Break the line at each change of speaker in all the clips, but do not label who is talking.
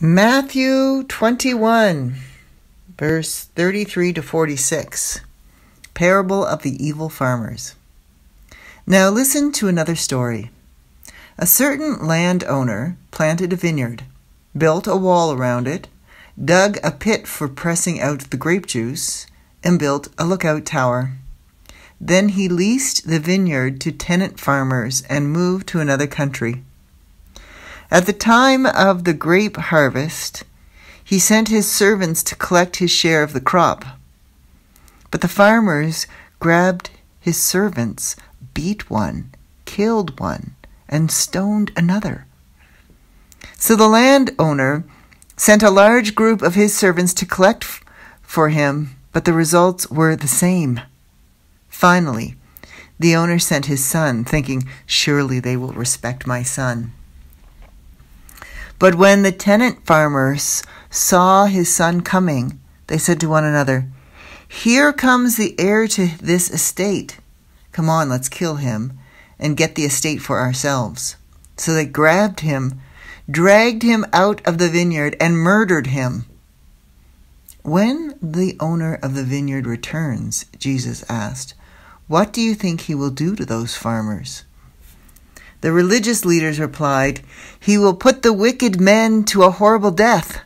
Matthew 21, verse 33 to 46. Parable of the Evil Farmers. Now listen to another story. A certain landowner planted a vineyard, built a wall around it, dug a pit for pressing out the grape juice, and built a lookout tower. Then he leased the vineyard to tenant farmers and moved to another country. At the time of the grape harvest, he sent his servants to collect his share of the crop. But the farmers grabbed his servants, beat one, killed one, and stoned another. So the landowner sent a large group of his servants to collect f- for him, but the results were the same. Finally, the owner sent his son, thinking, Surely they will respect my son. But when the tenant farmers saw his son coming, they said to one another, Here comes the heir to this estate. Come on, let's kill him and get the estate for ourselves. So they grabbed him, dragged him out of the vineyard, and murdered him. When the owner of the vineyard returns, Jesus asked, What do you think he will do to those farmers? The religious leaders replied, He will put the wicked men to a horrible death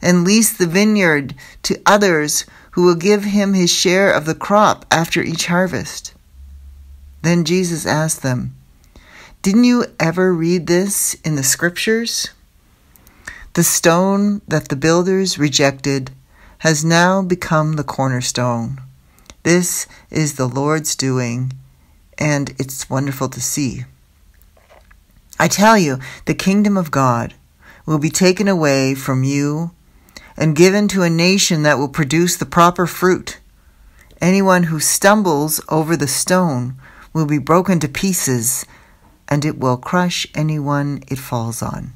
and lease the vineyard to others who will give him his share of the crop after each harvest. Then Jesus asked them, Didn't you ever read this in the scriptures? The stone that the builders rejected has now become the cornerstone. This is the Lord's doing, and it's wonderful to see. I tell you, the kingdom of God will be taken away from you and given to a nation that will produce the proper fruit. Anyone who stumbles over the stone will be broken to pieces, and it will crush anyone it falls on.